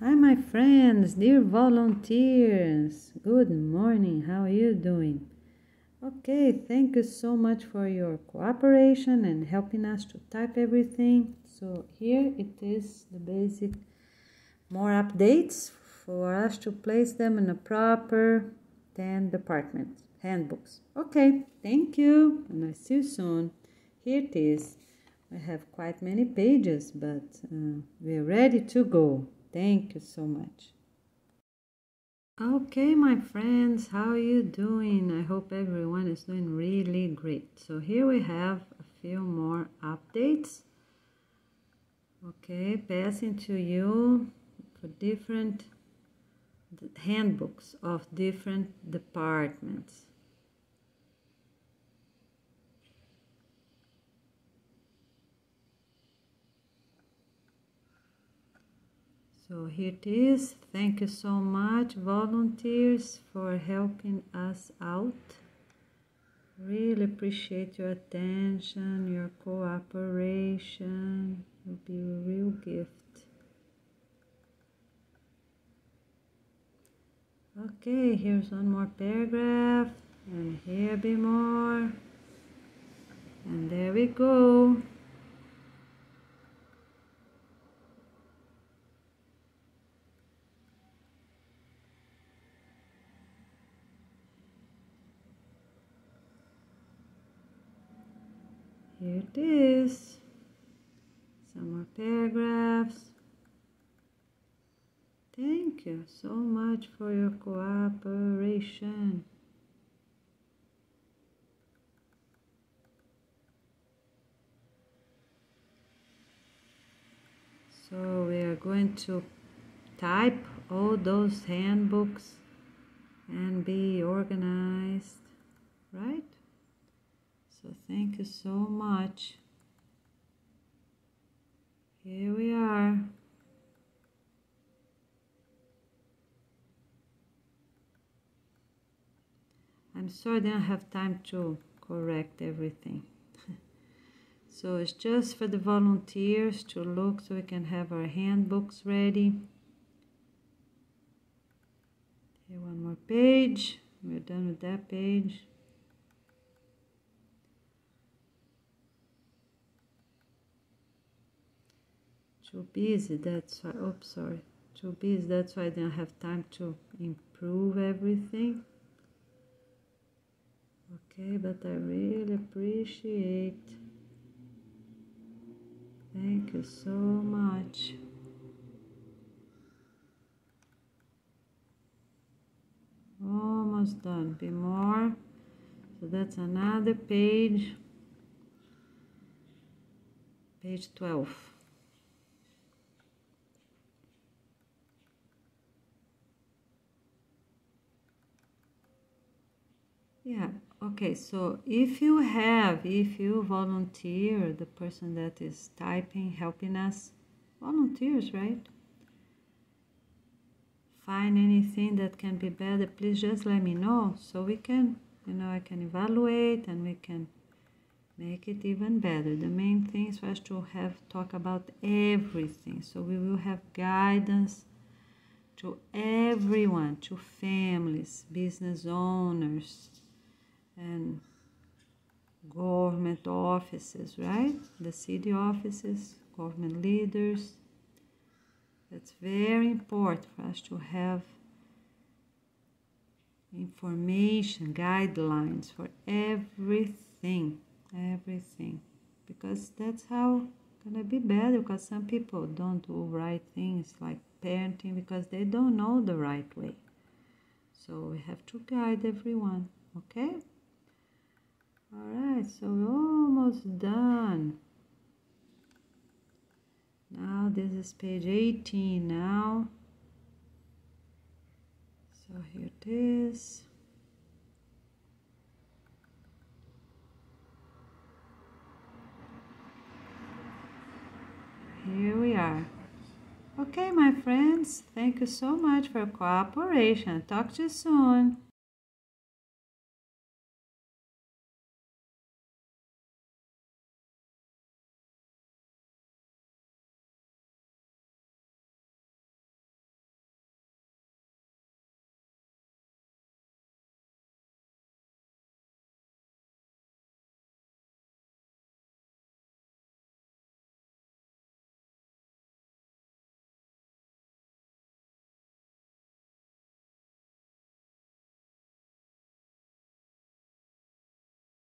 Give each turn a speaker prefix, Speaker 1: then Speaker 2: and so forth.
Speaker 1: Hi, my friends, dear volunteers. Good morning. How are you doing? Okay, thank you so much for your cooperation and helping us to type everything. So, here it is the basic more updates for us to place them in a proper 10 department handbooks. Okay, thank you, and I see you soon. Here it is. I have quite many pages, but uh, we're ready to go. Thank you so much. Okay, my friends, how are you doing? I hope everyone is doing really great. So here we have a few more updates. Okay, passing to you for different handbooks of different departments. So here it is. Thank you so much, volunteers, for helping us out. Really appreciate your attention, your cooperation. It will be a real gift. Okay, here's one more paragraph, and here be more. And there we go. Here it is. Some more paragraphs. Thank you so much for your cooperation. So we are going to type all those handbooks and be organized, right? So thank you so much. Here we are. I'm sorry I didn't have time to correct everything. so it's just for the volunteers to look so we can have our handbooks ready. Here one more page. We're done with that page. Too busy that's why oops sorry. Too busy that's why I didn't have time to improve everything. Okay but I really appreciate. Thank you so much. Almost done. Be more. So that's another page. Page 12 okay, so if you have, if you volunteer, the person that is typing, helping us, volunteers, right? Find anything that can be better, please just let me know so we can, you know, I can evaluate and we can make it even better. The main thing is for us to have talk about everything. So we will have guidance to everyone, to families, business owners, and offices, right? The city offices, government leaders. It's very important for us to have information, guidelines for everything, everything. Because that's how gonna be better because some people don't do right things like parenting because they don't know the right way. So we have to guide everyone, okay? Alright, so we're almost done. Now this is page 18 now. So here it is. Here we are. Okay, my friends, thank you so much for cooperation. Talk to you soon.